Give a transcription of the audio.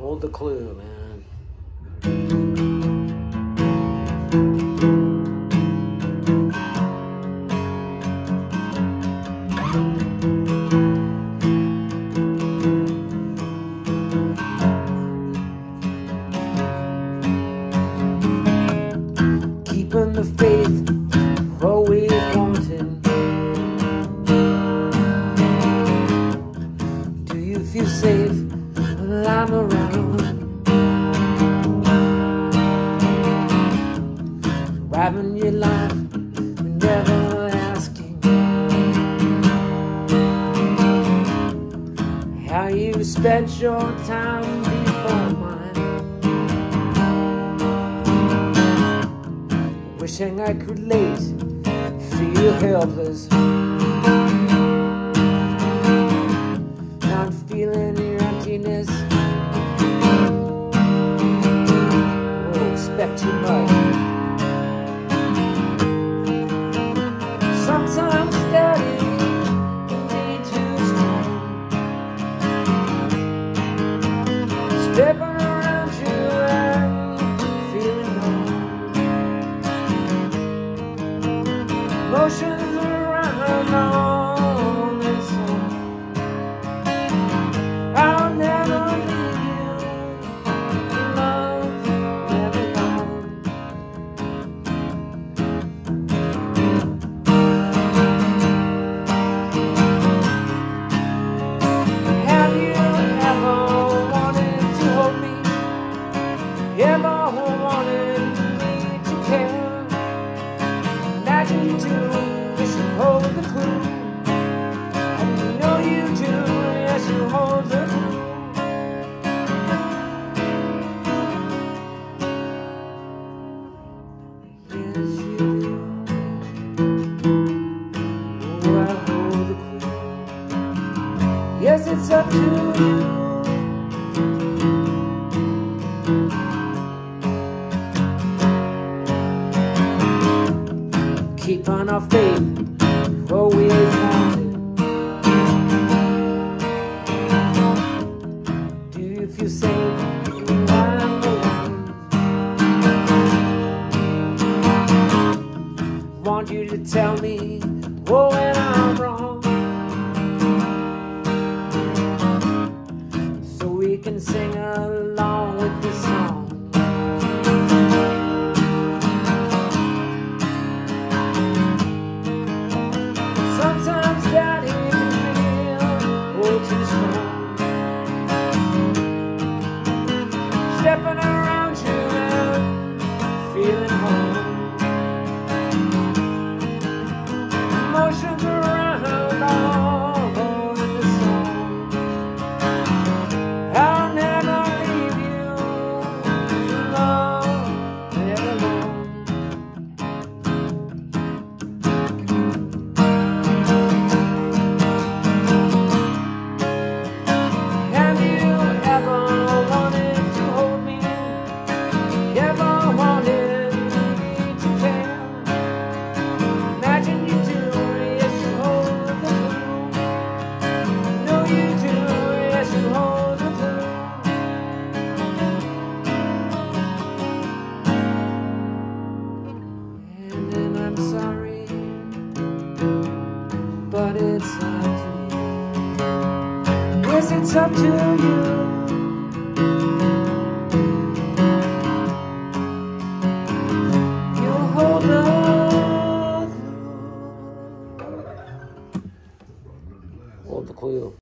Hold the clue, man. Keeping the Driving your life, never asking how you spent your time before mine. Wishing I could relate, feel helpless. Keep on our faith, always wanted. Do you feel safe? Want you to tell me, oh, when I'm wrong. Sing along with the song. Sometimes daddy can feel oh too strong. Stepping around Yes, it's up to you. You hold the. Hold the clue.